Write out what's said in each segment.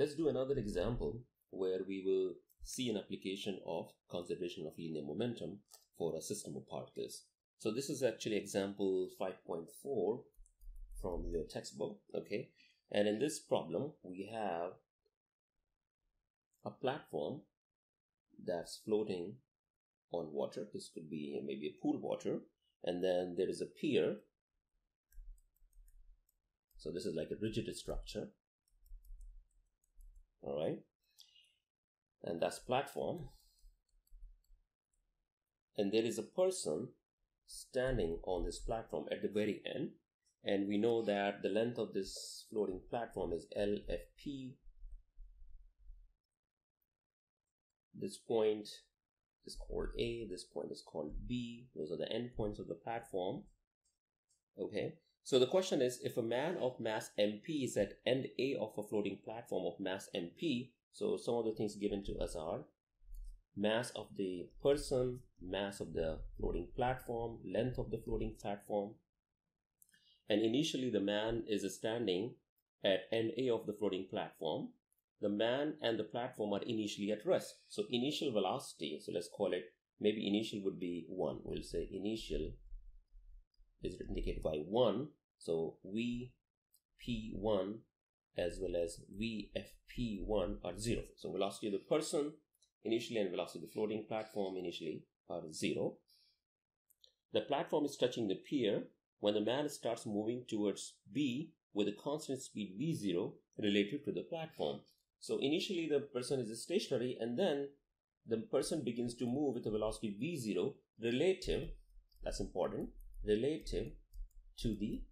let's do another example where we will see an application of conservation of linear momentum for a system of particles. So this is actually example 5.4 from your textbook, okay? And in this problem, we have a platform that's floating on water. This could be maybe a pool water. And then there is a pier. So this is like a rigid structure. All right. And that's platform. And there is a person standing on this platform at the very end. And we know that the length of this floating platform is LFP. This point is called A, this point is called B. Those are the endpoints of the platform. Okay, so the question is if a man of mass MP is at end A of a floating platform of mass MP, so some of the things given to us are mass of the person, mass of the floating platform, length of the floating platform. And initially the man is standing at end A of the floating platform. The man and the platform are initially at rest. So initial velocity, so let's call it, maybe initial would be 1. We'll say initial is indicated by 1. So VP1 as well as VFP1 are 0. So velocity of the person initially and velocity of the floating platform initially are 0. The platform is touching the pier when the man starts moving towards B with a constant speed V0 relative to the platform. So initially the person is stationary and then the person begins to move with a velocity V0 relative, that's important, relative to the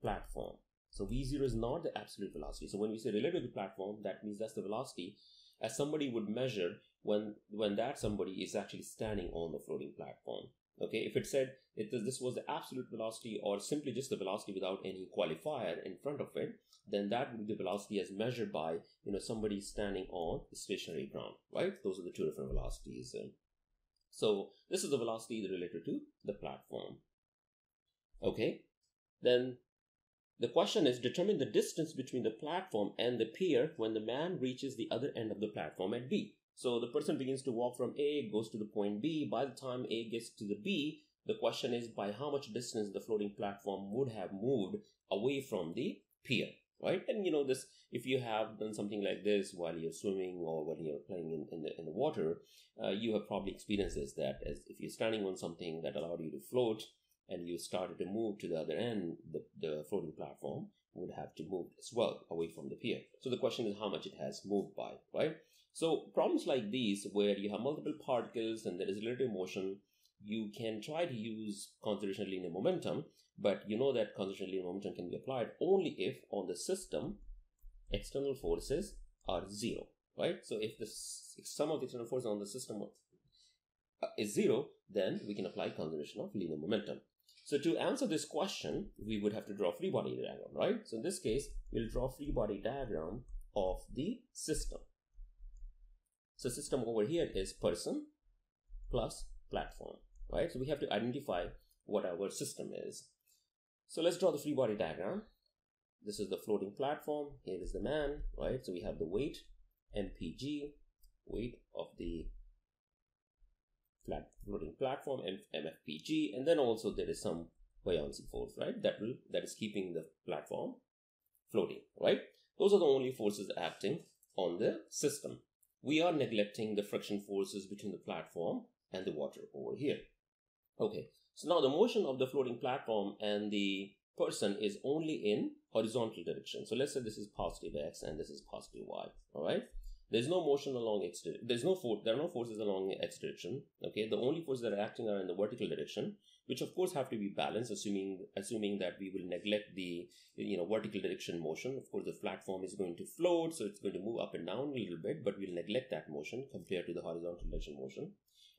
platform. So V0 is not the absolute velocity. So when we say relative to the platform, that means that's the velocity as somebody would measure when when that somebody is actually standing on the floating platform. Okay, if it said it this was the absolute velocity or simply just the velocity without any qualifier in front of it, then that would be the velocity as measured by you know somebody standing on the stationary ground, right? Those are the two different velocities. So this is the velocity related to the platform. Okay, then the question is determine the distance between the platform and the pier when the man reaches the other end of the platform at B. So the person begins to walk from A, goes to the point B. By the time A gets to the B, the question is by how much distance the floating platform would have moved away from the pier, right? And you know this, if you have done something like this while you're swimming or when you're playing in, in the in the water, uh, you have probably experienced this. That as if you're standing on something that allowed you to float, and you started to move to the other end, the, the floating platform would have to move as well away from the pier. So the question is how much it has moved by, right? So problems like these where you have multiple particles and there is relative motion, you can try to use conservation of linear momentum, but you know that conservation of linear momentum can be applied only if on the system external forces are zero, right? So if the sum of the external forces on the system uh, is zero, then we can apply conservation of linear momentum. So to answer this question, we would have to draw a free body diagram, right? So in this case, we'll draw a free body diagram of the system. So system over here is person plus platform, right? So we have to identify what our system is. So let's draw the free body diagram. This is the floating platform. Here is the man, right? So we have the weight, MPG, weight of the flat floating platform, and MFPG, and then also there is some buoyancy force, right? That will that is keeping the platform floating, right? Those are the only forces acting on the system we are neglecting the friction forces between the platform and the water over here. Okay, so now the motion of the floating platform and the person is only in horizontal direction. So let's say this is positive x and this is positive y. All right. There's no motion along x. There's no force. There are no forces along x direction. Okay. The only forces that are acting are in the vertical direction which of course have to be balanced, assuming assuming that we will neglect the you know vertical direction motion. Of course, the platform is going to float, so it's going to move up and down a little bit, but we'll neglect that motion compared to the horizontal direction motion,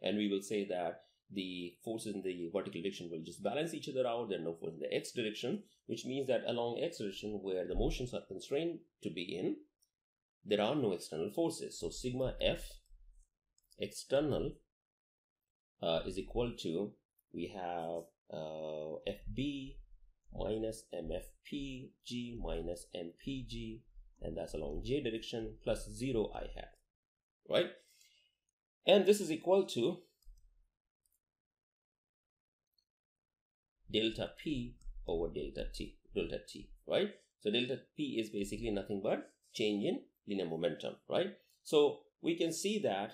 and we will say that the forces in the vertical direction will just balance each other out. There are no force in the x direction, which means that along x direction, where the motions are constrained to be in, there are no external forces. So sigma f external uh, is equal to we have uh, FB minus MFP, G minus MPG, and that's along j direction plus 0 i hat, right? And this is equal to delta p over delta t, delta t, right? So delta p is basically nothing but change in linear momentum, right? So we can see that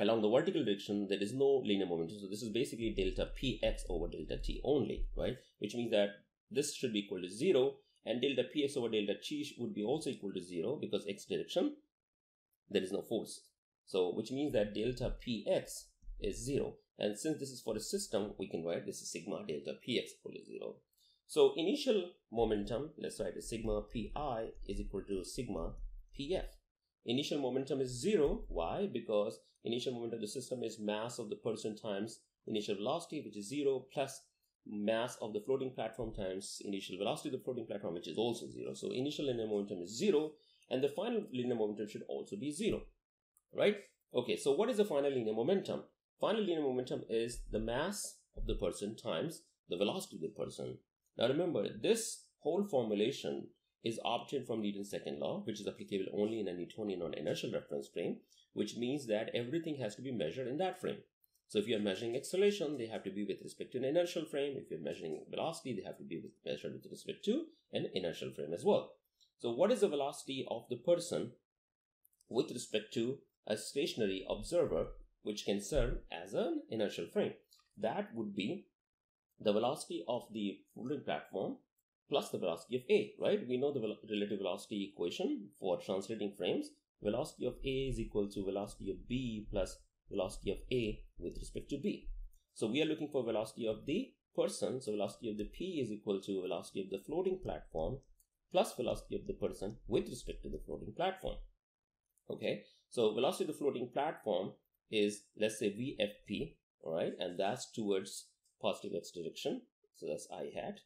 along the vertical direction there is no linear momentum. So this is basically delta px over delta t only, right? Which means that this should be equal to 0 and delta px over delta t would be also equal to 0 because x direction there is no force. So which means that delta px is 0 and since this is for a system we can write this is sigma delta px equal to 0. So initial momentum let's write as sigma pi is equal to sigma pf. Initial momentum is 0. Why? Because initial momentum of the system is mass of the person times initial velocity which is 0 plus mass of the floating platform times initial velocity of the floating platform, which is also zero. So initial linear momentum is zero, and the final linear momentum should also be zero, right? Okay, so what is the final linear momentum? Final linear momentum is the mass of the person times the velocity of the person. Now remember, this whole formulation is obtained from Newton's second law, which is applicable only in a Newtonian or inertial reference frame, which means that everything has to be measured in that frame. So if you're measuring acceleration, they have to be with respect to an inertial frame. If you're measuring velocity, they have to be with, measured with respect to an inertial frame as well. So what is the velocity of the person with respect to a stationary observer which can serve as an inertial frame? That would be the velocity of the floating platform plus the velocity of A, right? We know the relative velocity equation for translating frames. Velocity of A is equal to velocity of B plus velocity of A with respect to B. So we are looking for velocity of the person. So velocity of the P is equal to velocity of the floating platform plus velocity of the person with respect to the floating platform. Okay, so velocity of the floating platform is let's say VFP, all right, and that's towards positive x direction. So that's I hat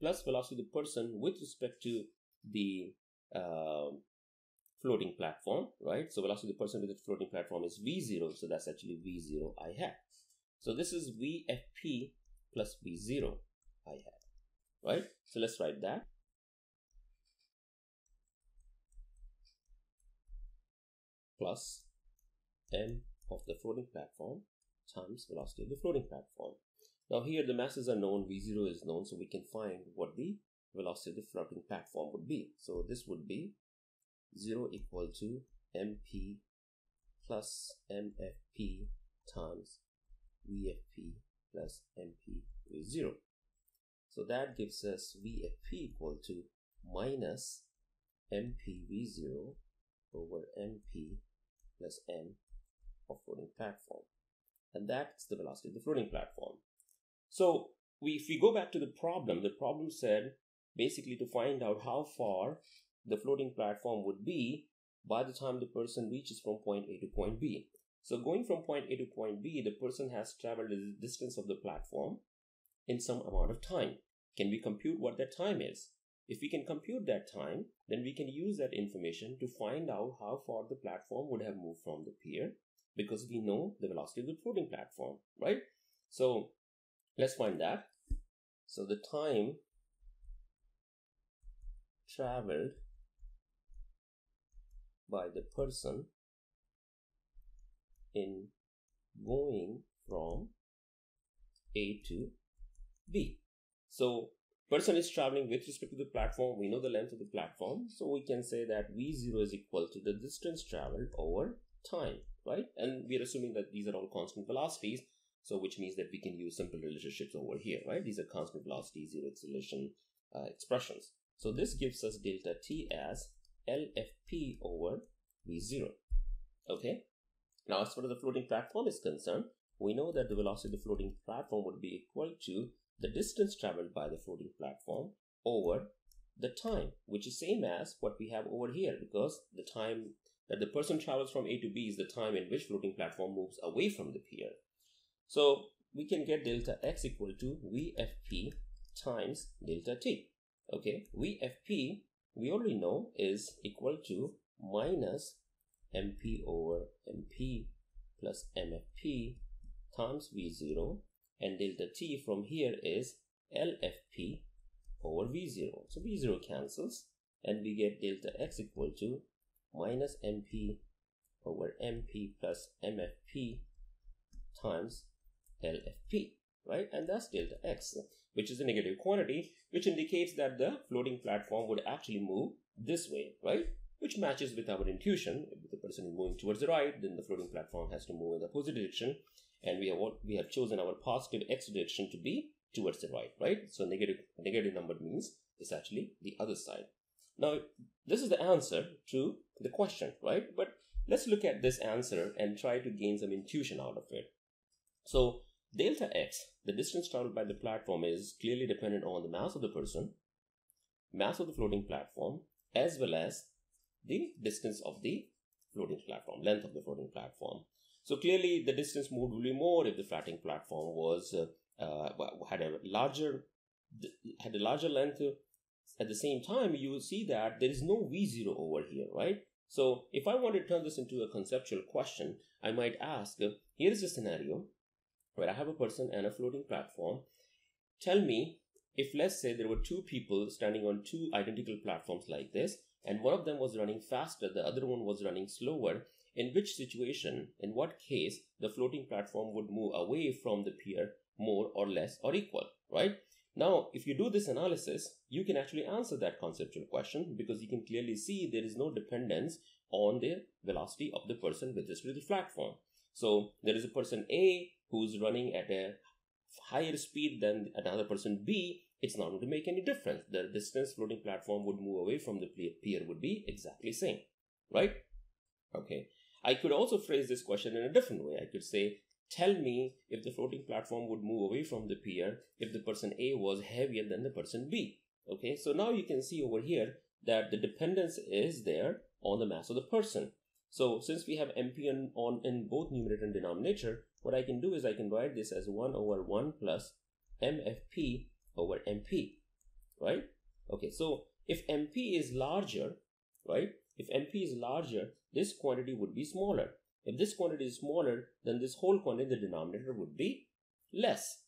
plus velocity of the person with respect to the uh, floating platform, right? So velocity of the person with the floating platform is v0, so that's actually v0 i hat. So this is vfp plus v0 i hat, right? So let's write that. Plus m of the floating platform times velocity of the floating platform. Now here the masses are known, v0 is known, so we can find what the velocity of the floating platform would be. So this would be 0 equal to mp plus mfp times vfp plus mp with 0. So that gives us vfp equal to minus mpv0 over mp plus m of floating platform. And that's the velocity of the floating platform. So we, if we go back to the problem, the problem said basically to find out how far the floating platform would be by the time the person reaches from point A to point B. So going from point A to point B, the person has traveled the distance of the platform in some amount of time. Can we compute what that time is? If we can compute that time, then we can use that information to find out how far the platform would have moved from the pier because we know the velocity of the floating platform, right? So let's find that. So the time traveled by the person in going from A to B. So person is traveling with respect to the platform. We know the length of the platform. So we can say that V0 is equal to the distance traveled over time, right? And we are assuming that these are all constant velocities. So which means that we can use simple relationships over here, right? These are constant velocity, zero acceleration uh, expressions. So this gives us delta T as LFP over V0. Okay. Now, as far as the floating platform is concerned, we know that the velocity of the floating platform would be equal to the distance traveled by the floating platform over the time, which is same as what we have over here because the time that the person travels from A to B is the time in which floating platform moves away from the pier. So we can get delta x equal to VFP times delta t. Okay, VFP we already know is equal to minus mp over mp plus mfp times v0 and delta t from here is lfp over v0. So v0 cancels and we get delta x equal to minus mp over mp plus mfp times lfp, right? And that's delta x, which is a negative quantity, which indicates that the floating platform would actually move this way, right? Which matches with our intuition. If the person is moving towards the right, then the floating platform has to move in the opposite direction. And we have what we have chosen our positive x direction to be towards the right, right? So negative negative number means it's actually the other side. Now, this is the answer to the question, right? But let's look at this answer and try to gain some intuition out of it. So delta x, the distance traveled by the platform is clearly dependent on the mass of the person, mass of the floating platform, as well as the distance of the floating platform, length of the floating platform. So clearly the distance moved will be more if the floating platform was uh, uh, had a larger had a larger length. At the same time, you will see that there is no v0 over here, right? So if I want to turn this into a conceptual question, I might ask, uh, here is a scenario where I have a person and a floating platform. Tell me if let's say there were two people standing on two identical platforms like this, and one of them was running faster, the other one was running slower, in which situation, in what case, the floating platform would move away from the pier more or less or equal, right? Now, if you do this analysis, you can actually answer that conceptual question because you can clearly see there is no dependence on the velocity of the person with respect to the platform. So there is a person A who's running at a higher speed than another person B, it's not going to make any difference. The distance floating platform would move away from the pier would be exactly same, right? Okay. I could also phrase this question in a different way. I could say, tell me if the floating platform would move away from the pier if the person A was heavier than the person B. Okay, so now you can see over here that the dependence is there on the mass of the person. So since we have MP on in both numerator and denominator, what I can do is I can write this as 1 over 1 plus MFP over MP, right? Okay, so if MP is larger, right? If MP is larger, this quantity would be smaller. If this quantity is smaller, then this whole quantity, the denominator would be less,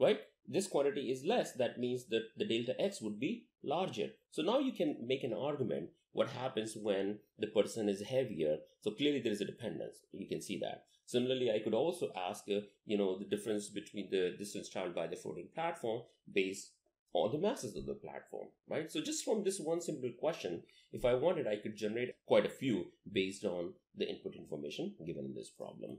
right? This quantity is less, that means that the delta x would be larger. So now you can make an argument what happens when the person is heavier. So clearly there is a dependence. You can see that. Similarly, I could also ask, uh, you know, the difference between the distance traveled by the floating platform based on the masses of the platform, right? So just from this one simple question, if I wanted, I could generate quite a few based on the input information given in this problem.